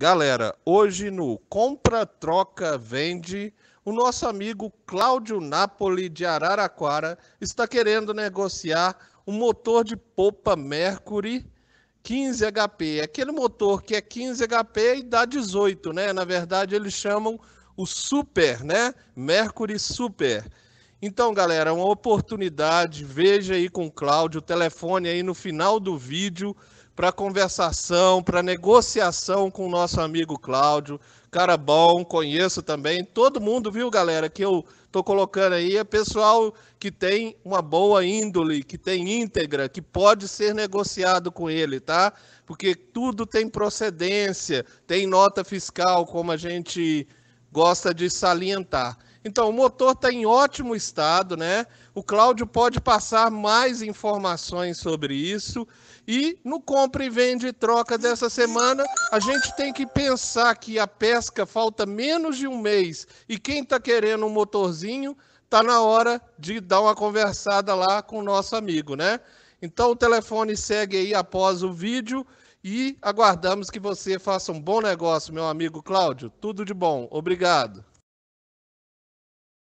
Galera, hoje no Compra, Troca, Vende, o nosso amigo Cláudio Napoli de Araraquara está querendo negociar um motor de popa Mercury 15 HP. Aquele motor que é 15 HP e dá 18, né? Na verdade, eles chamam o Super, né? Mercury Super. Então, galera, uma oportunidade, veja aí com o Cláudio, o telefone aí no final do vídeo para conversação, para negociação com o nosso amigo Cláudio. Cara bom, conheço também. Todo mundo, viu, galera, que eu tô colocando aí é pessoal que tem uma boa índole, que tem íntegra, que pode ser negociado com ele, tá? Porque tudo tem procedência, tem nota fiscal, como a gente gosta de salientar. Então, o motor está em ótimo estado, né? O Cláudio pode passar mais informações sobre isso. E no compra e vende e troca dessa semana, a gente tem que pensar que a pesca falta menos de um mês. E quem está querendo um motorzinho, está na hora de dar uma conversada lá com o nosso amigo, né? Então, o telefone segue aí após o vídeo. E aguardamos que você faça um bom negócio, meu amigo Cláudio. Tudo de bom. Obrigado.